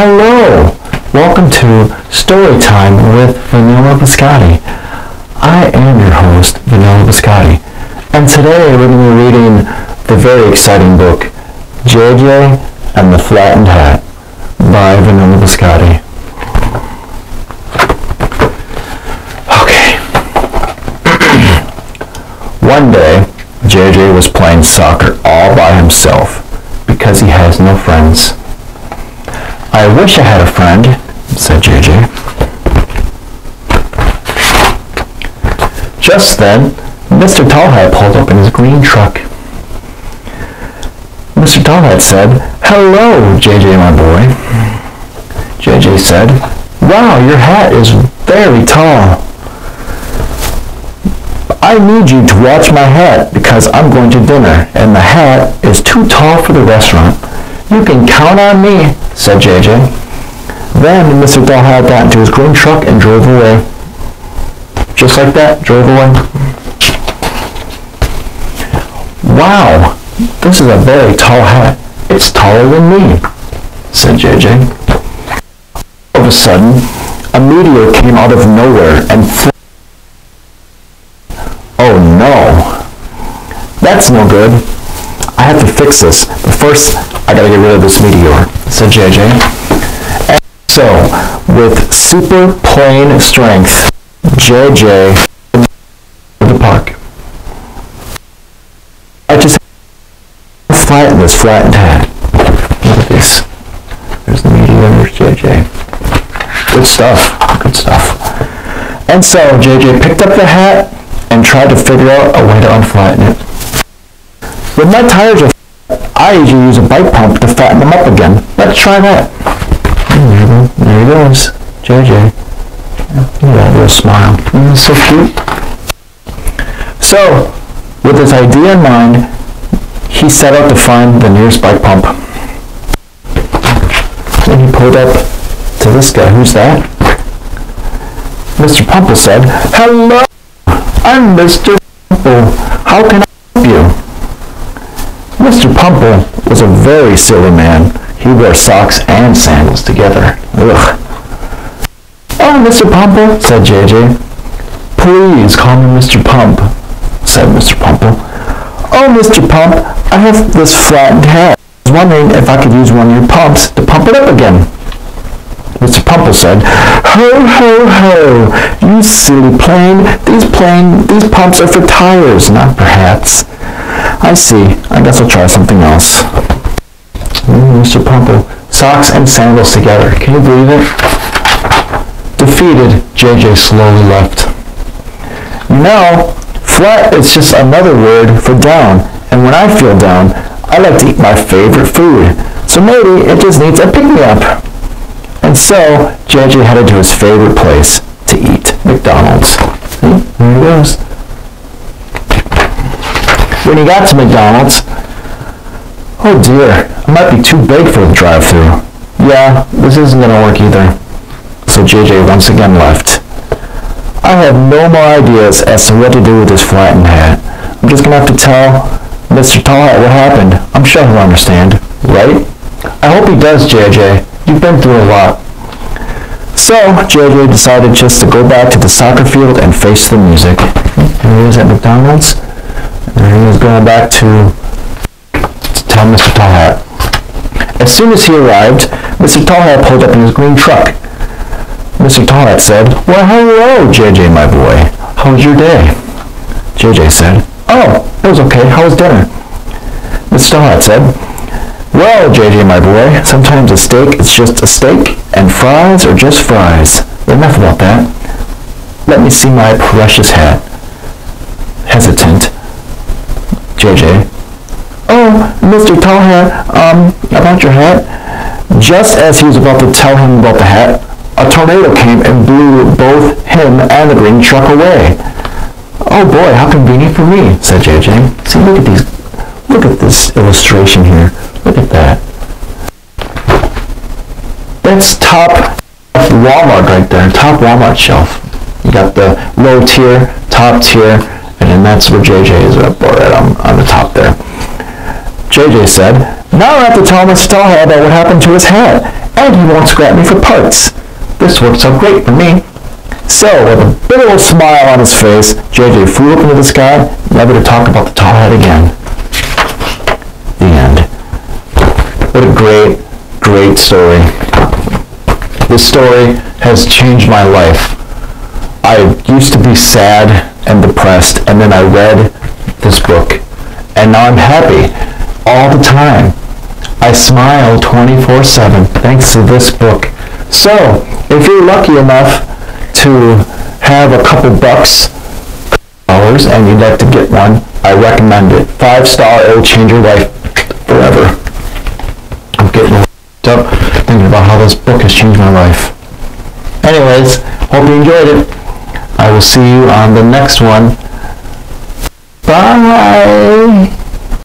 Hello! Welcome to Story Time with Vanilla Bizcotti. I am your host, Vanilla Bizcotti, and today we're going to be reading the very exciting book, JJ and the Flattened Hat by Vanilla Bizcotti. Okay. One day, JJ was playing soccer all by himself because he has no friends. I wish I had a friend, said JJ. Just then, Mr. Tallhat pulled up in his green truck. Mr. Tallhat said, Hello, JJ, my boy. JJ said, Wow, your hat is very tall. I need you to watch my hat because I'm going to dinner and the hat is too tall for the restaurant. You can count on me, said JJ. Then Mr. Tallhat got into his green truck and drove away. Just like that, drove away. Wow, this is a very tall hat. It's taller than me, said JJ. All of a sudden, a meteor came out of nowhere and flew. Oh no, that's no good. Fix this, but first I gotta get rid of this meteor, said JJ. And so, with super plane strength, JJ the park. I just flatten this flattened hat. Look at this. There's the meteor, there's JJ. Good stuff, good stuff. And so JJ picked up the hat and tried to figure out a way to unflatten it. When my tires are I usually use a bike pump to fatten them up again. Let's try that. There he goes. JJ. Look at that little smile. Mm, so cute. So, with this idea in mind, he set out to find the nearest bike pump. Then he pulled up to this guy. Who's that? Mr. Pumple said, Hello, I'm Mr. Pumple. How can I? Mr. Pumple was a very silly man. He wore socks and sandals together. Ugh. Oh, Mr. Pumple, said JJ. Please call me Mr. Pump, said Mr. Pumple. Oh, Mr. Pump, I have this flattened hat. I was wondering if I could use one of your pumps to pump it up again. Mr. Pumple said, Ho, ho, ho, you silly plane. These plane, these pumps are for tires, not for hats. I see. I guess I'll try something else. Mr. Pumple, socks and sandals together. Can you believe it? Defeated, JJ slowly left. Now, flat is just another word for down, and when I feel down, I like to eat my favorite food. So maybe it just needs a pick-me-up. And so, JJ headed to his favorite place to eat, McDonald's. See, there he goes. To McDonald's, oh dear, I might be too big for the drive-through. Yeah, this isn't going to work either. So JJ once again left. I have no more ideas as to what to do with this flattened hat. I'm just to have to tell Mr. Tallhat what happened. I'm sure he'll understand, right? I hope he does, JJ. You've been through a lot. So, JJ decided just to go back to the soccer field and face the music. Here he is at McDonald's. He was going back to, tell Mr. Tallhat. As soon as he arrived, Mr. Tallhat pulled up in his green truck. Mr. Tallhat said, Well, hello, JJ, my boy. How was your day? JJ said, Oh, it was okay. How was dinner? Mr. Tallhat said, Well, JJ, my boy, sometimes a steak is just a steak, and fries are just fries. Enough about that. Let me see my precious hat. Hesitant. JJ. Oh, Mr. Tallhat, um, about your hat. Just as he was about to tell him about the hat, a tornado came and blew both him and the green truck away. Oh boy, how convenient for me, said JJ. See, look at these, look at this illustration here. Look at that. That's top Walmart right there, top Walmart shelf. You got the low tier, top tier, and that's where JJ is up right on, um, on the top there. JJ said, now I have to tell Mr. Tallhat about what happened to his hat, and he won't scrap me for parts. This works out great for me. So, with a big old smile on his face, JJ flew up into the sky, never to talk about the tall head again. The end. What a great, great story. This story has changed my life. I used to be sad and depressed, and then I read this book, and now I'm happy all the time. I smile 24-7 thanks to this book. So, if you're lucky enough to have a couple bucks dollars and you'd like to get one, I recommend it. Five star, it'll change your life forever. I'm getting up thinking about how this book has changed my life. Anyways, hope you enjoyed it. I will see you on the next one. Bye!